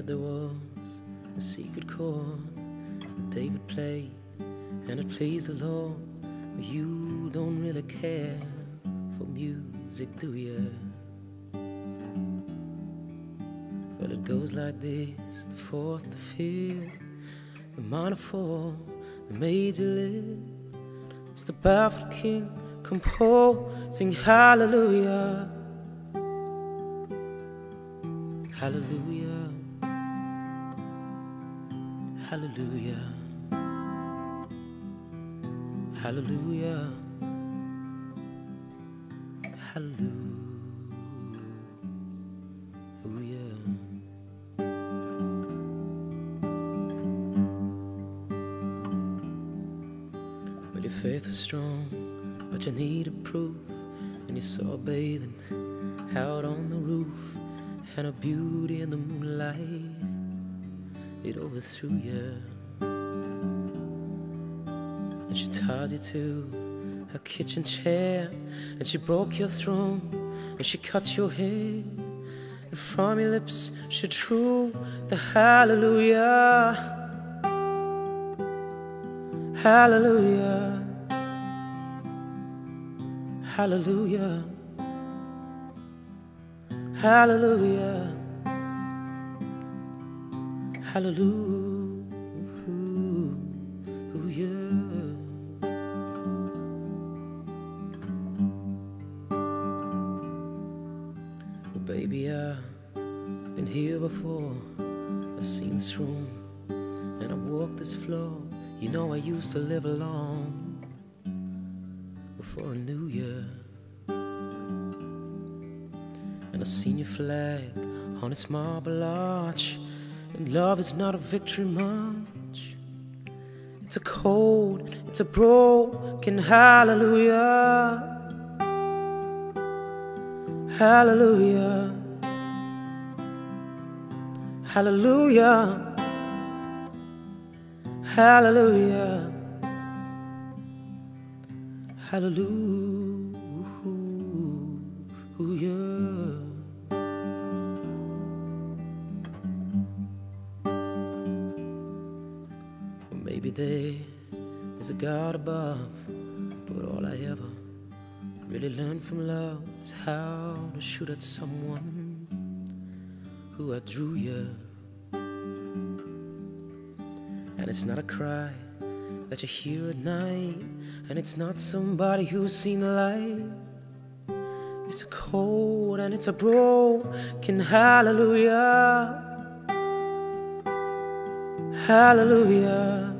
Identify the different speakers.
Speaker 1: heard there was a secret chord that David played, and it pleased the Lord. But you don't really care for music, do you? Well, it goes like this the fourth, the fifth, the minor fall, the major lift. It's the baffled king composing hallelujah. Hallelujah. Hallelujah. Hallelujah. Hallelujah. Well, your faith is strong, but you needed proof. And you saw bathing out on the roof, and a beauty in the moonlight. It overthrew you. And she tied you to her kitchen chair, and she broke your throne, and she cut your hair. And from your lips she drew the hallelujah. Hallelujah. Hallelujah. Hallelujah. Hallelujah. Oh yeah. Well, baby, I've been here before. I've seen this room and I walked this floor. You know, I used to live alone before I knew you. And I seen your flag on its marble arch. Love is not a victory march. It's a cold, it's a broken hallelujah. Hallelujah. Hallelujah. Hallelujah. Hallelujah. Maybe there is a God above, but all I ever really learned from love is how to shoot at someone who I drew you. And it's not a cry that you hear at night, and it's not somebody who's seen the light. It's a cold and it's a broken hallelujah. Hallelujah.